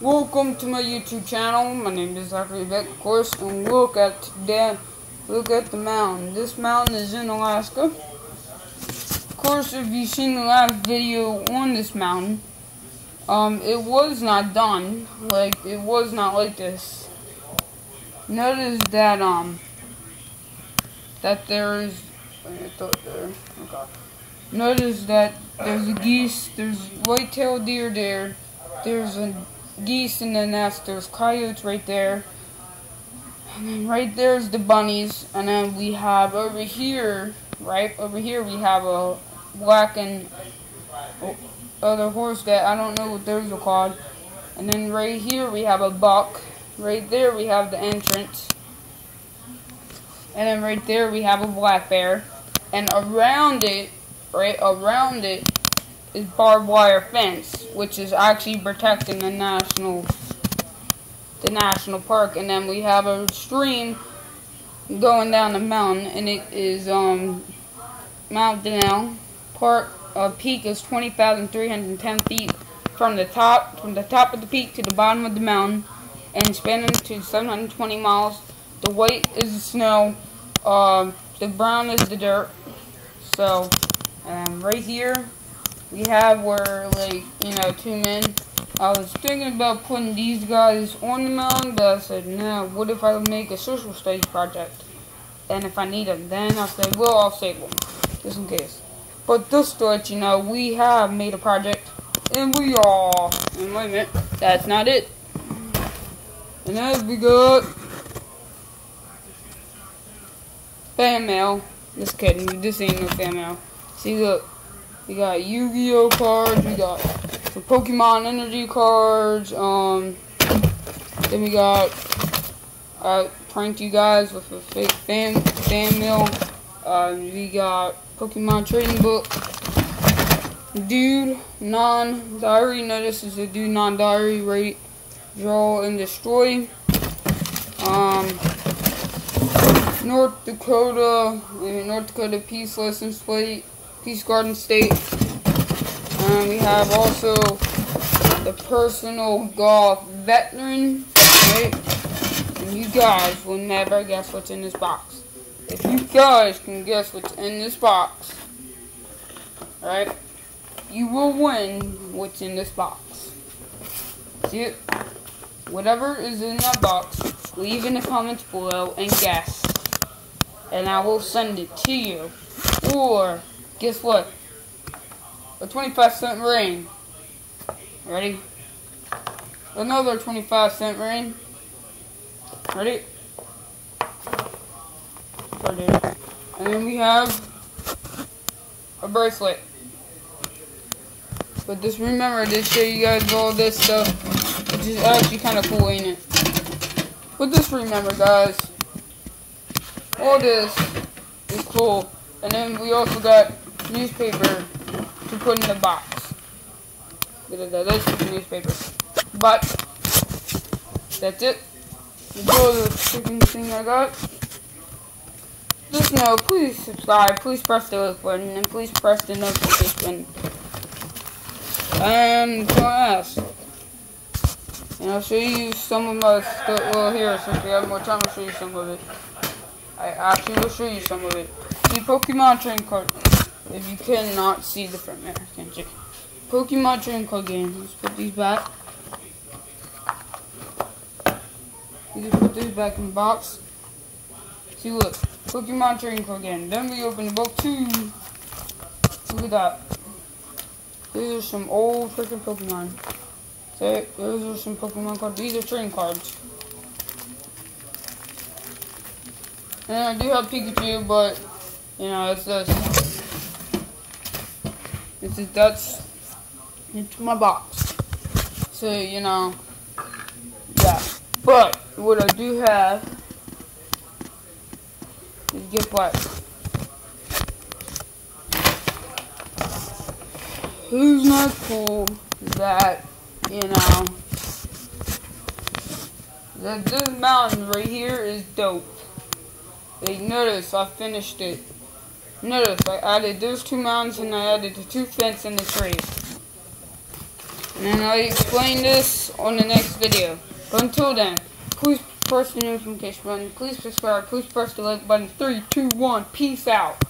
Welcome to my YouTube channel. My name is Zachary Beck, of course, and look at today. Look at the mountain. This mountain is in Alaska. Of course, if you've seen the last video on this mountain, um, it was not done. Like it was not like this. Notice that um that there is. There. Okay. Notice that there's a geese. There's white-tailed deer there. There's a geese in the nest. There's coyotes right there. And then right there's the bunnies. And then we have over here, right over here, we have a black and other horse that I don't know what those are called. And then right here we have a buck. Right there we have the entrance. And then right there we have a black bear. And around it, right around it, is barbed wire fence, which is actually protecting the national the national park. And then we have a stream going down the mountain, and it is um Mount Denali Park. Uh, peak is 20,310 feet from the top from the top of the peak to the bottom of the mountain, and spanning to 720 miles. The white is the snow. Um, the brown is the dirt. So, um, right here we have where like you know two men. I was thinking about putting these guys on the mound, but I said no. What if I make a social studies project? And if I need them, then I said, well, I'll save them just in case. But just to you know, we have made a project, and we are. And wait a minute, that's not it. And as we got fan mail. Just kidding, this ain't no fan mail. See, look. We got Yu-Gi-Oh cards. We got some Pokemon Energy cards. Um, then we got I pranked you guys with a fake fan fan mail. Um, we got Pokemon trading book. Dude non-diary. Notice is a dude non-diary. Rate, draw, and destroy. Um, North Dakota, North Dakota Peace License Plate. Peace Garden State. And we have also the personal golf veteran, right? And you guys will never guess what's in this box. If you guys can guess what's in this box, right, you will win what's in this box. See it? Whatever is in that box, leave in the comments below and guess. And I will send it to you. Or Guess what? A 25 cent ring. Ready? Another 25 cent ring. Ready? And then we have a bracelet. But just remember to show you guys all this stuff, which is actually kind of cool, ain't it? But just remember, guys, all this is cool. And then we also got newspaper to put in the box. This is newspaper. But, that's it. The freaking thing I got. Just know, please subscribe, please press the like button, and please press the notification. And class. And I'll show you some of my stuff. Well, here, since we have more time, I'll show you some of it. I actually will show you some of it. The Pokemon train card. If you cannot see the front mirror, can't you? Pokemon Card Game. Let's put these back. You can put these back in the box. See, look. Pokemon Card Game. Then we open the book too. Look at that. These are some old freaking Pokemon. So, those are some Pokemon cards. These are trading cards. And I do have Pikachu, but, you know, it's just this is that's into my box. So you know, yeah. But what I do have is gift what? Who's not cool that you know that this mountain right here is dope. They notice I finished it. Notice I added those two mountains and I added the two fence and the trees. And I'll explain this on the next video. But until then, please press the notification button, please subscribe, please press the like button. Three, two, one, peace out.